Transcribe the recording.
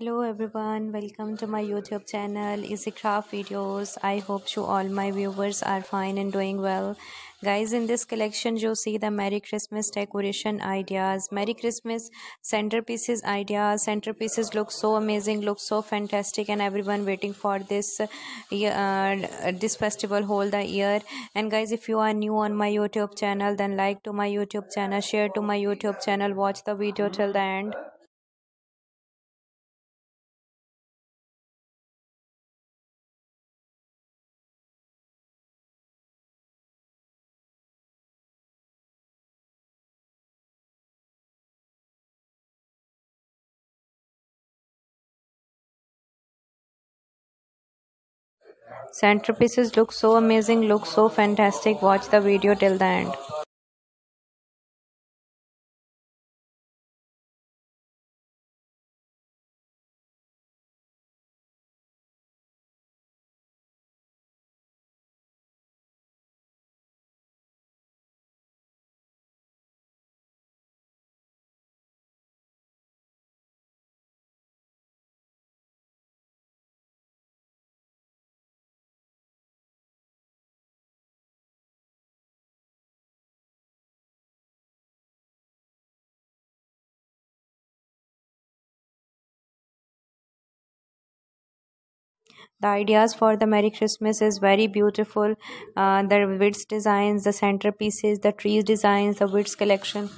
hello everyone. Welcome to my youtube channel easy craft videos. I hope you all my viewers are fine and doing well. Guys in this collection you see the merry christmas decoration ideas merry christmas centerpieces ideas. Centerpieces look so amazing look so fantastic and everyone waiting for this uh, this festival whole the year. And guys if you are new on my youtube channel then like to my youtube channel share to my youtube channel watch the video till the end Centerpieces look so amazing, look so fantastic. Watch the video till the end. The ideas for the merry christmas is very beautiful. Uh, the wits designs the centerpieces the trees designs the wits collection